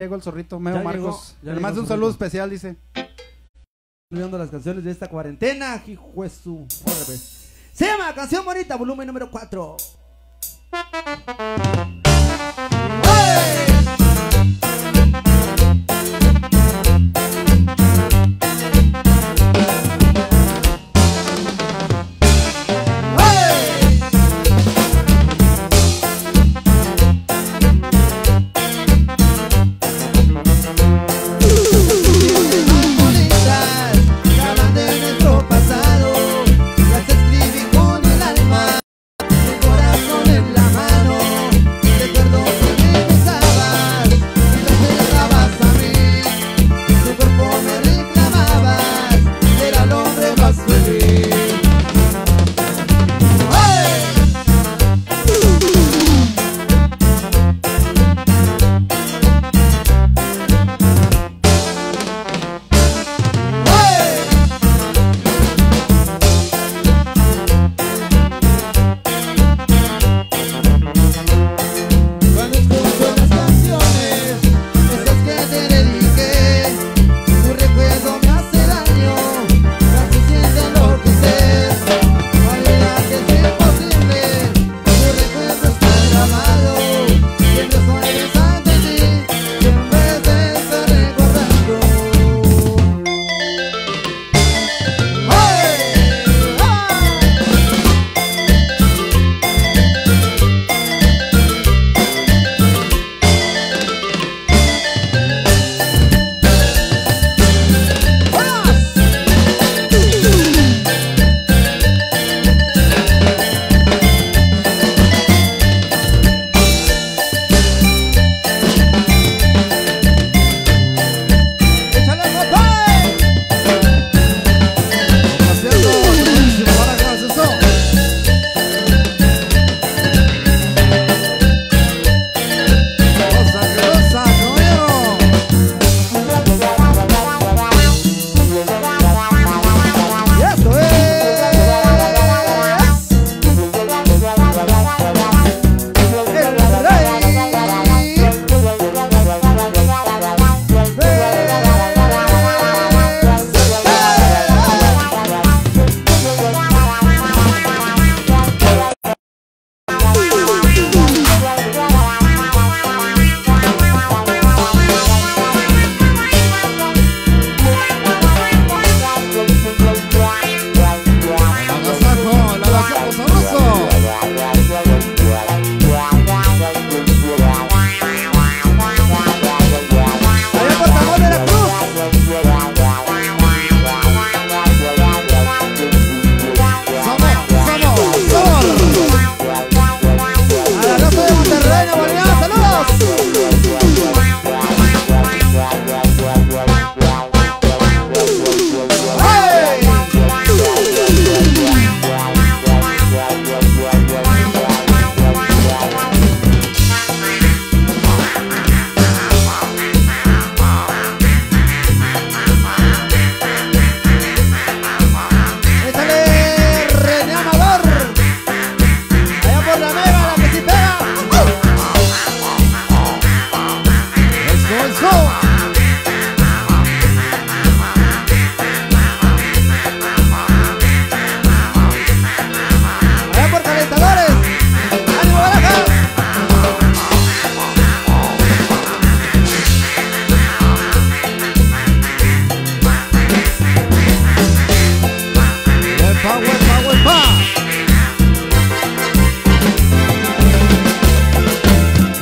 Llegó el zorrito, Meo Marcos. llegó, ya Además un saludo especial, dice. viendo las canciones de esta cuarentena, hijo su. Se llama Canción Bonita, volumen número 4. Yeah.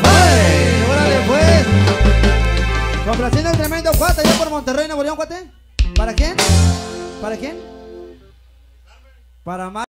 ¡Vale! ¡Órale, pues! Complaciendo el tremendo cuate allá por Monterrey, Nuevo León, cuate. ¿Para quién? ¿Para quién? Para Mar